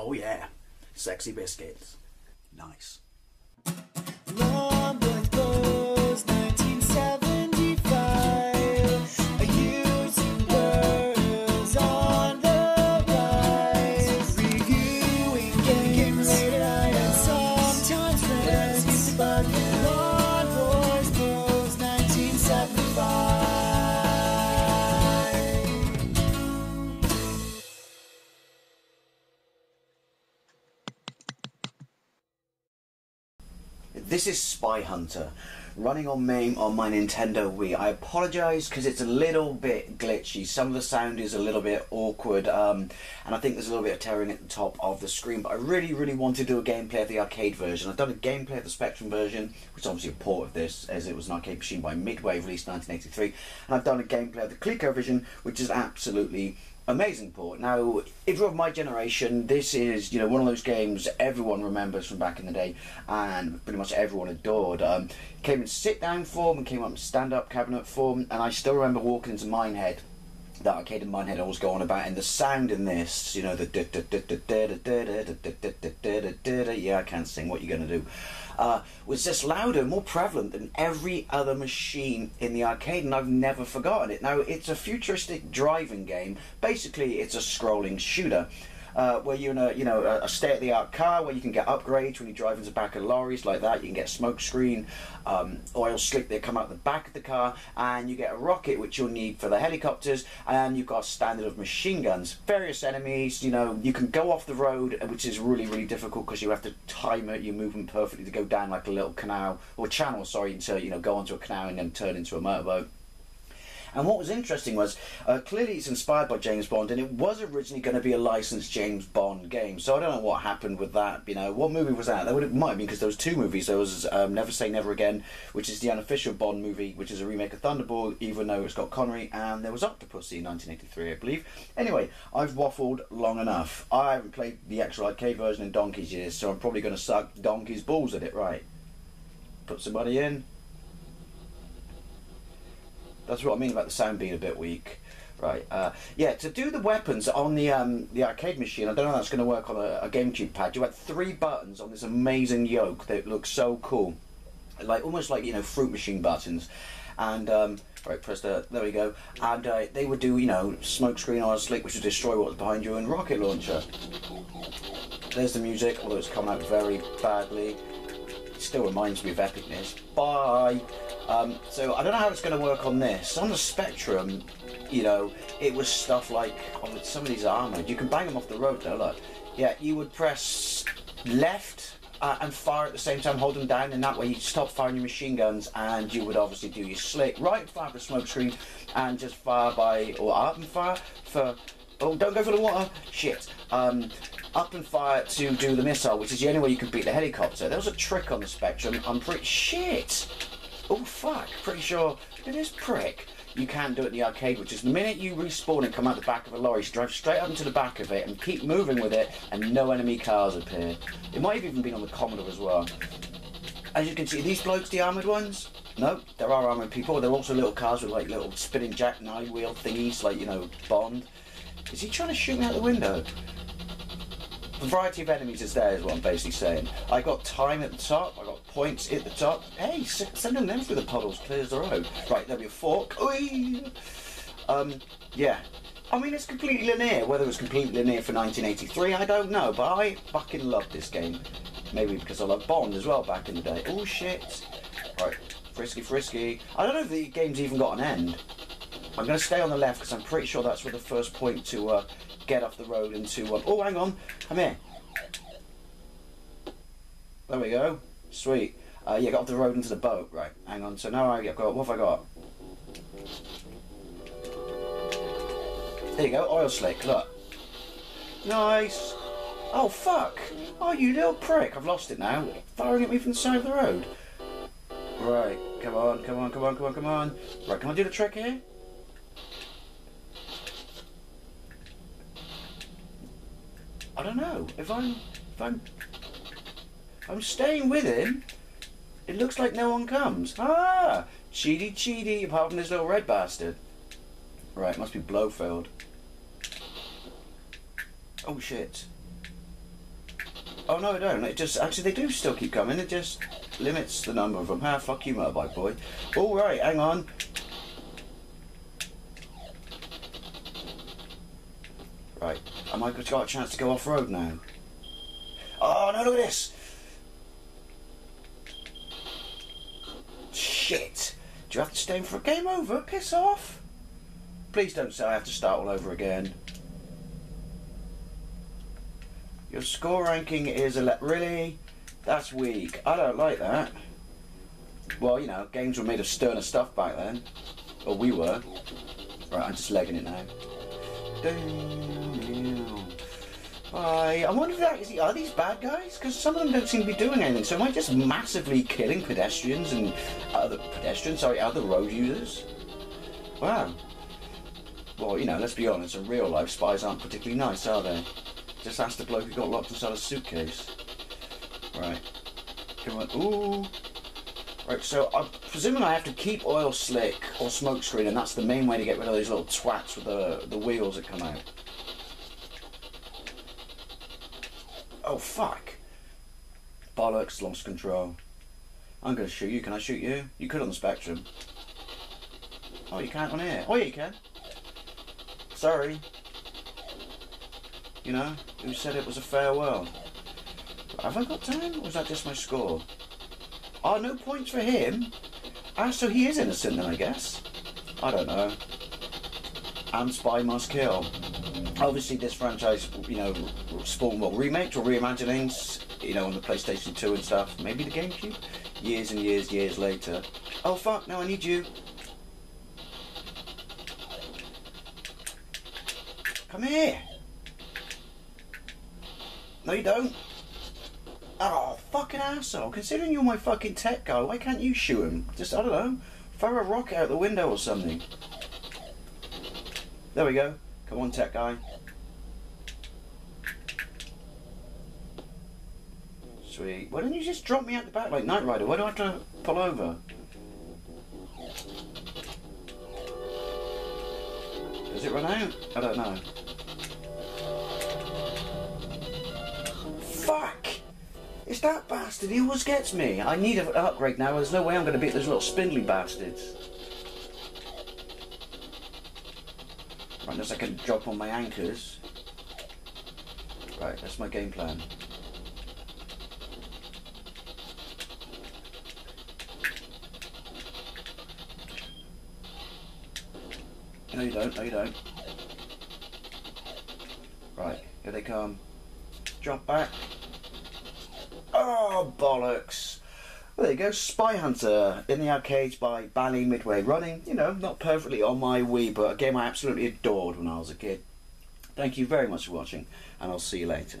Oh yeah, sexy biscuits. Nice. This is Spy Hunter, running on MAME on my Nintendo Wii. I apologise because it's a little bit glitchy. Some of the sound is a little bit awkward, um, and I think there's a little bit of tearing at the top of the screen. But I really, really want to do a gameplay of the arcade version. I've done a gameplay of the Spectrum version, which is obviously a port of this, as it was an arcade machine by Midway, released 1983. And I've done a gameplay of the ColecoVision, which is absolutely amazing port. Now, if you're of my generation, this is you know one of those games everyone remembers from back in the day, and pretty much everyone adored. Um, came in sit down form and came up in stand up cabinet form, and I still remember walking into Minehead. That arcade in Minehead I was going about, and the sound in this, you know, the yeah, I can't sing. What you gonna do? Uh, was just louder, more prevalent than every other machine in the arcade, and I've never forgotten it. Now, it's a futuristic driving game. Basically, it's a scrolling shooter. Uh, where you're in a you know a, state-of-the-art car where you can get upgrades when you drive into the back of lorries like that. You can get smoke screen, um, oil slick that come out the back of the car, and you get a rocket which you'll need for the helicopters, and you've got a standard of machine guns, various enemies. You know you can go off the road, which is really really difficult because you have to time it, your movement perfectly to go down like a little canal or channel, sorry, to you know go onto a canal and then turn into a motorboat. And what was interesting was uh, clearly it's inspired by James Bond, and it was originally going to be a licensed James Bond game. So I don't know what happened with that. You know, what movie was that? That would have, might have been because there was two movies. There was um, Never Say Never Again, which is the unofficial Bond movie, which is a remake of Thunderball, even though it's got Connery, and there was Octopussy in 1983, I believe. Anyway, I've waffled long enough. I haven't played the actual arcade version in donkey's years, so I'm probably going to suck donkey's balls at it. Right? Put somebody in. That's what I mean about the sound being a bit weak. Right. Uh, yeah. To do the weapons on the um, the arcade machine, I don't know how that's going to work on a, a GameCube pad. You had three buttons on this amazing yoke that looks so cool, like almost like you know fruit machine buttons. And um, right, press the there we go. And uh, they would do you know smoke screen oil slick, which would destroy what was behind you, and rocket launcher. There's the music, although it's come out very badly still reminds me of epicness. Bye. Um, so I don't know how it's going to work on this. On the Spectrum, you know, it was stuff like oh, some of these armored. You can bang them off the road though. Look, yeah, you would press left. Uh, and fire at the same time, hold them down, and that way you stop firing your machine guns, and you would obviously do your slick, right, fire for smoke screen, and just fire by or up and fire for. Oh, don't go for the water! Shit. Um, up and fire to do the missile, which is the only way you can beat the helicopter. There was a trick on the Spectrum. I'm pretty shit. Oh fuck! Pretty sure it is prick. You can do it in the arcade, which is the minute you respawn and come out the back of a lorry, you drive straight up into the back of it and keep moving with it, and no enemy cars appear. It might have even been on the Commodore as well. As you can see, these blokes, the armoured ones, no, there are armoured people. There are also little cars with like little spinning jack nine wheel thingies, like you know Bond. Is he trying to shoot me out the window? The variety of enemies is there, is what I'm basically saying. I got time at the top, I got points at the top. Hey, s- sending them through the puddles clears the road. Right, there'll be a fork. Um, yeah. I mean, it's completely linear. Whether it was completely linear for 1983, I don't know, but I fucking love this game. Maybe because I love Bond as well back in the day. Oh shit. Right, frisky, frisky. I don't know if the game's even got an end. I'm going to stay on the left because I'm pretty sure that's where the first point to uh, get off the road into one. oh, hang on, come here. There we go. Sweet. Uh, yeah, got off the road into the boat. Right, hang on. So now I've got. What have I got? There you go, oil slick. Look. Nice. Oh fuck! Oh, you little prick! I've lost it now. Firing at me from the side of the road. Right, come on, come on, come on, come on, come on. Right, can I do the trick here? I don't know. If I'm, if I'm, I'm staying with him, it looks like no one comes. Ah, cheaty, cheaty. Apart from this little red bastard. Right, must be Blofeld. Oh shit. Oh no, I don't. It just actually they do still keep coming. It just limits the number of them. Ah, fuck you, motorbike boy. All right, hang on. Right, am I got a chance to go off road now? Oh no, look at this. Shit. Do you have to stay in for a game over? Piss off. Please don't say I have to start all over again. Your score ranking is a le- really. That's weak. I don't like that. Well, you know, games were made of sterner stuff back then, or we were. Right, I'm just legging it now. I, I wonder if that is are these bad guys? Because some of them don't seem to be doing anything. So am I just massively killing pedestrians and other pedestrians? Sorry, other road users. Wow. Well, you know, let's be honest. In real life, spies aren't particularly nice, are they? Just ask the bloke who got locked inside a suitcase. Right. Come on. Ooh. Right, so I'm presuming I have to keep oil slick or smoke screen, and that's the main way to get rid of those little twats with the, the wheels that come out. Oh, fuck. Bollocks, lost control. I'm going to shoot you. Can I shoot you? You could on the Spectrum. Oh, you can't on here. Oh, yeah, you can. Sorry. You know, who said it was a farewell? Have I got time, or was that just my score? Oh, no points for him? Ah, so he is innocent then, I guess. I don't know. And Spy Must Kill. Obviously, this franchise, you know, spawned what remakes or reimaginings, you know, on the PlayStation 2 and stuff. Maybe the GameCube. Years and years, years later. Oh fuck! No, I need you. Come here. No, you don't. Oh, fucking asshole. Considering you're my fucking tech guy, why can't you shoot him? Just, I don't know, throw a rocket out the window or something. There we go. Come on, tech guy. Sweet. Why don't you just drop me out the back like Knight Rider? Why do I have to pull over? Does it run out? I don't know. It's that bastard. He always gets me. I need an upgrade now. There's no way I'm going to beat those little spindly bastards. Right, unless I can drop on my anchors. Right, that's my game plan. No, you don't. No, you don't. Right, here they come. Drop back. Oh, bollocks. Well, there you go. Spy Hunter in the arcades by Bally Midway. Running, you know, not perfectly on my Wii, but a game I absolutely adored when I was a kid. Thank you very much for watching, and I'll see you later.